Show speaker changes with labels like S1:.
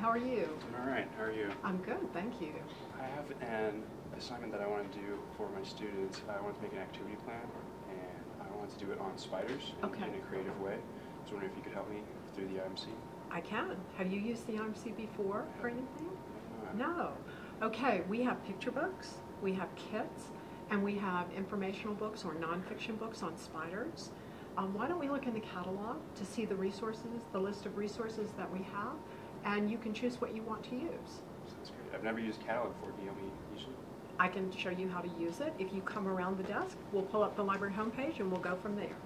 S1: how are you?
S2: I'm all right. How are you?
S1: I'm good, thank you.
S2: I have an assignment that I want to do for my students. I want to make an activity plan, and I want to do it on spiders in,
S1: Okay.
S2: in a creative way. I was wondering if you could help me through the IMC.
S1: I can. Have you used the IMC before for anything? No. Okay, we have picture books, we have kits, and we have informational books or nonfiction books on spiders. Um, why don't we look in the catalog to see the resources, the list of resources that we have, and you can choose what you want to use.
S2: Sounds great. I've never used Catalog before. Can you help me?
S1: I can show you how to use it. If you come around the desk, we'll pull up the library homepage and we'll go from there.